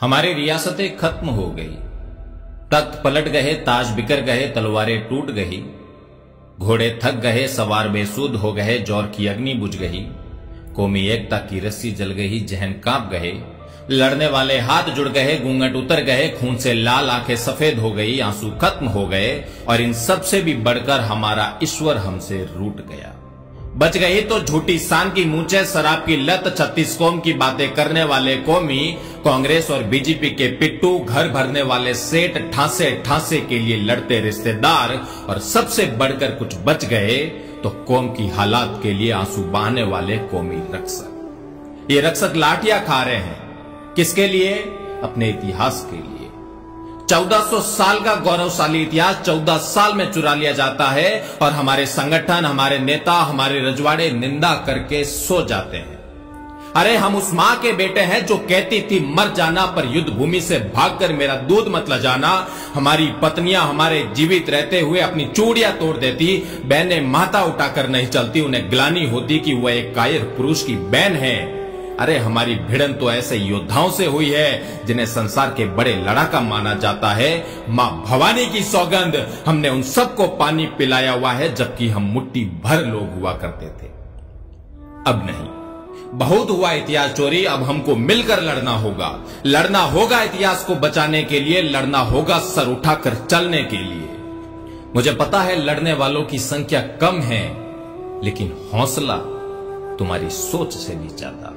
हमारी रियासतें खत्म हो गई। तख्त पलट गए, ताज बिकर गए, तलवारें टूट गई। घोड़े थक गए, सवार बेसुध हो गए, जौर की अग्नि बुझ गई। कौमी एकता की रस्सी जल गई, जहन काँप गए। लड़ने वाले हाथ जुड़ गए, घूंघट उतर गए, खून से लाल आँखें सफ़ेद हो गई, आँसू खत्म हो गए और इन सबसे भी बढ़कर हमारा ईश्वर हमसे रूट गया। बच गई तो झूठी शान की मूचे शराब की लत, छत्तीस कौम की बातें करने वाले कौमी कांग्रेस और बीजेपी के पिट्टू घर भरने वाले सेठ ठासे ठासे के लिए लड़ते रिश्तेदार और सबसे बढ़कर कुछ बच गए तो कौम की हालात के लिए आँसू बहाने वाले कौमी रक्षक। ये रक्षक लाठिया खा रहे हैं। किसके लिए? अपने इतिहास के लिए। 1400 साल का गौरवशाली इतिहास 14 साल में चुरा लिया जाता है और हमारे संगठन, हमारे नेता, हमारे रजवाड़े निंदा करके सो जाते हैं। अरे, हम उस माँ के बेटे हैं जो कहती थी, मर जाना पर युद्ध भूमि से भागकर मेरा दूध मत ल जाना। हमारी पत्नियाँ हमारे जीवित रहते हुए अपनी चूड़िया तोड़ देती। बहने माता उठाकर नहीं चलती, उन्हें ग्लानी होती कि वह एक कायर पुरुष की बहन है। अरे, हमारी भिड़न तो ऐसे योद्धाओं से हुई है, जिन्हें संसार के बड़े लड़ाका माना जाता है। माँ भवानी की सौगंध, हमने उन सबको पानी पिलाया हुआ है, जबकि हम मुट्ठी भर लोग हुआ करते थे। अब नहीं। बहुत हुआ इतिहास चोरी, अब हमको मिलकर लड़ना होगा। लड़ना होगा इतिहास को बचाने के लिए, लड़ना होगा सर उठाकर चलने के लिए। मुझे पता है लड़ने वालों की संख्या कम है, लेकिन हौसला तुम्हारी सोच से भी ज़्यादा